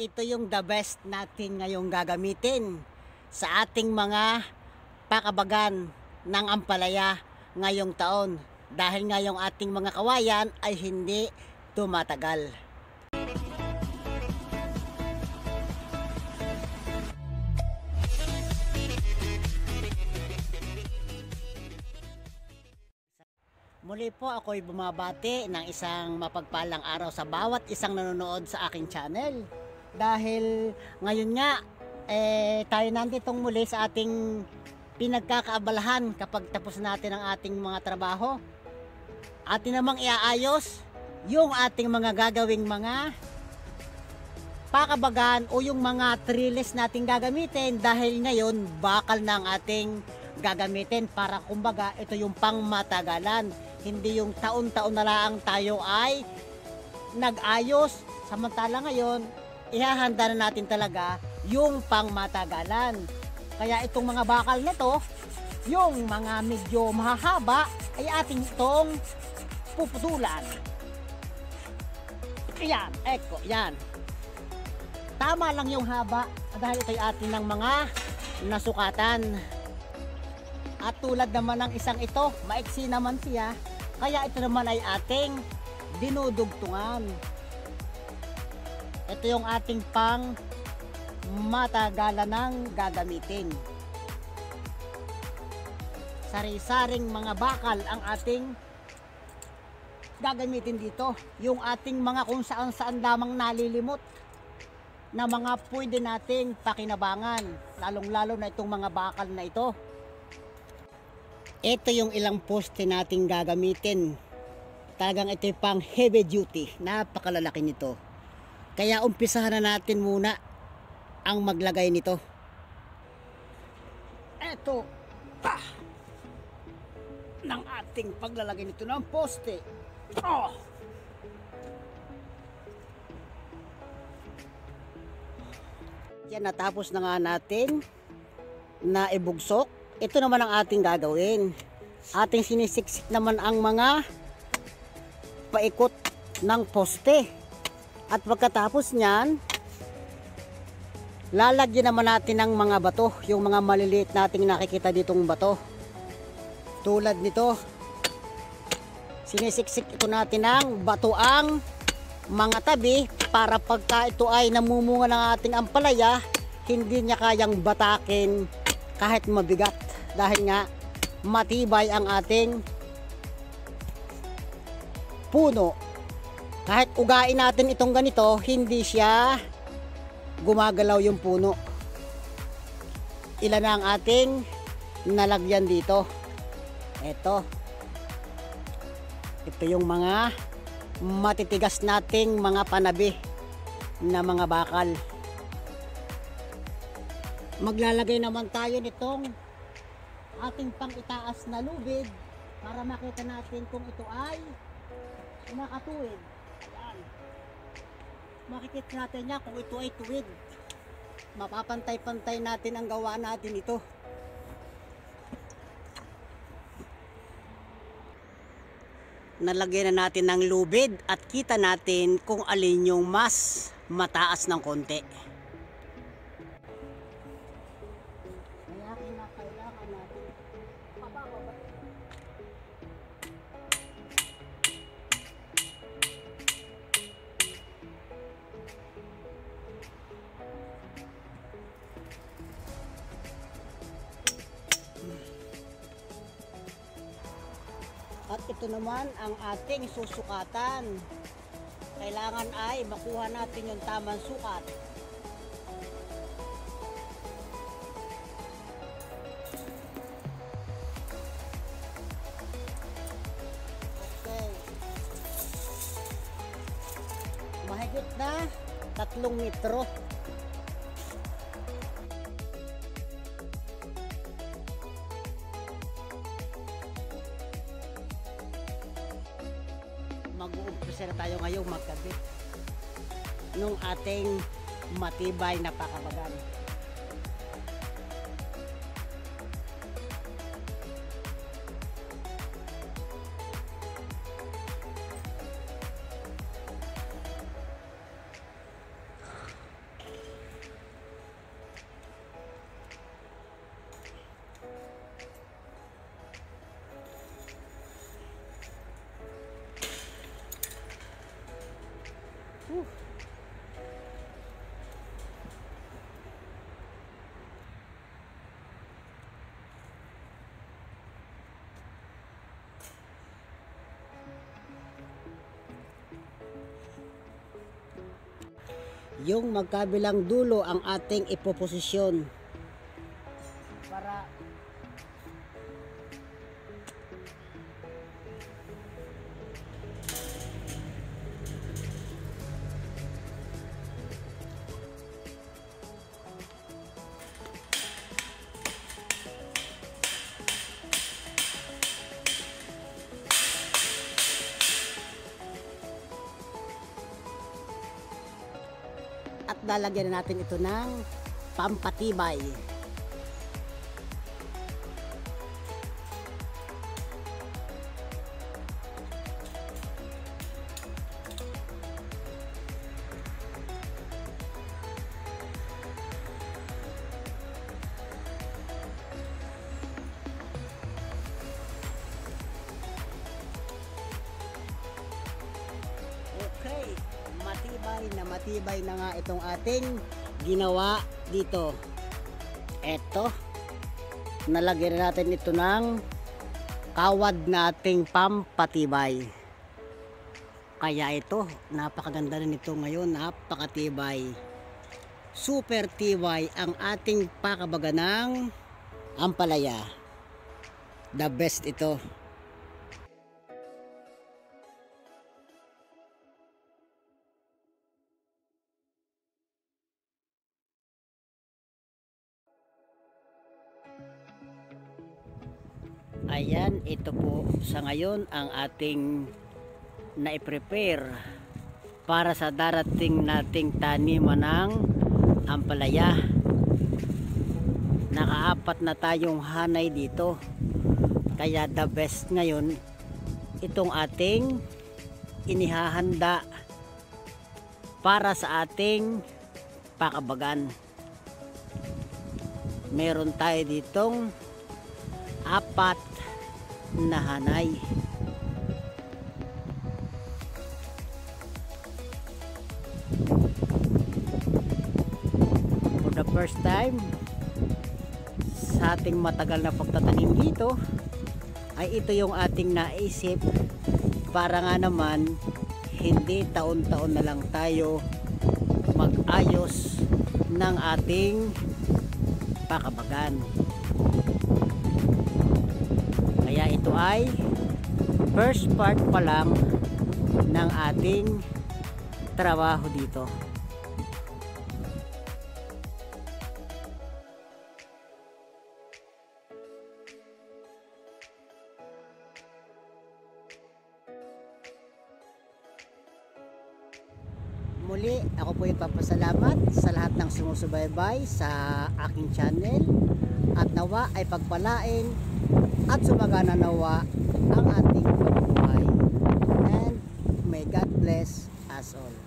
ito yung the best natin ngayong gagamitin sa ating mga pakabagan ng ampalaya ngayong taon. Dahil ngayong ating mga kawayan ay hindi tumatagal. Muli po ako'y bumabati ng isang mapagpalang araw sa bawat isang nanonood sa aking channel. Dahil ngayon nga, eh, tayo nanditong muli sa ating pinagkakaabalahan kapag tapos natin ang ating mga trabaho. Atin namang iaayos yung ating mga gagawing mga pakabagan o yung mga trilis nating gagamitin dahil ngayon bakal na ang ating gagamitin para kumbaga ito yung pangmatagalan hindi yung taon-taon na lang tayo ay nag-ayos. Samantala ngayon, ihahanda na natin talaga yung pangmatagalan. Kaya itong mga bakal na to, yung mga medyo mahahaba, ay ating itong puputulan. Yan, eko, yan. Tama lang yung haba dahil ito'y atin ng mga nasukatan. At tulad naman ng isang ito, maiksi naman siya. Kaya ito naman ay ating dinudugtungan. Ito yung ating pang matagalan ng gagamitin. Sari-saring mga bakal ang ating gagamitin dito. Yung ating mga kung saan saan lamang nalilimot na mga pwede nating pakinabangan. Lalong-lalo na itong mga bakal na ito. Ito yung ilang poste nating gagamitin. Talagang ito yung pang heavy duty. Napakalalaki nito. Kaya umpisahan na natin muna ang maglagay nito. Ito pa ng ating paglalagay nito ng poste. Oh! Yan natapos na nga natin na ibugsok ito naman ang ating gagawin. Ating sinisiksik naman ang mga paikot ng poste. At pagkatapos niyan, lalagyan naman natin ng mga bato, yung mga maliliit nating nakikita ditong bato. Tulad nito, sinisiksik ito natin ng bato ang mga tabi para pagka ito ay namumunga ng ating ampalaya, hindi niya kayang batakin kahit mabigat dahil nga matibay ang ating puno. Kahit ugain natin itong ganito, hindi siya gumagalaw yung puno. Ilan na ang ating nalagyan dito. Ito. Ito yung mga matitigas nating mga panabi na mga bakal. Maglalagay naman tayo nitong ating pang itaas na lubid para makita natin kung ito ay nakatuwid. Makikita natin niya kung ito ay tuwid. Mapapantay-pantay natin ang gawa natin ito. Nalagyan na natin ng lubid at kita natin kung alin yung mas mataas ng konti. Ito naman ang ating susukatan. Kailangan ay makuha natin yung tamang sukat. Okay. Mahigit na tatlong metro. Ngayong magkabit nung ating matibay na pakabagan. Yung magkabilang dulo ang ating ipoposisyon. Lalagyan na natin ito ng pampatibay. Matibay na matibay na nga itong ating ginawa dito. Eto, nalagyan na natin ito ng kawad nating pampatibay. Kaya ito, napakaganda rin ito ngayon, napakatibay. Super tibay ang ating pakabaga ng ampalaya. The best ito. Ayan, ito po sa ngayon ang ating na-prepare para sa darating nating taniman ng ampalaya. Nakaapat na tayong hanay dito. Kaya the best ngayon itong ating inihahanda para sa ating pakabagan. Meron tayo ditong apat na hanay. For the first time sa ating matagal na pagtatanim dito ay ito yung ating naisip para nga naman hindi taon-taon na lang tayo mag-ayos ng ating pakabagan. Kaya ito ay first part pa lang ng ating trabaho dito. Muli, ako po ipapasalamat sa lahat ng sumusubaybay sa aking channel at nawa ay pagpalain at sumagana nawa ang ating pagbuhay. And may God bless us all.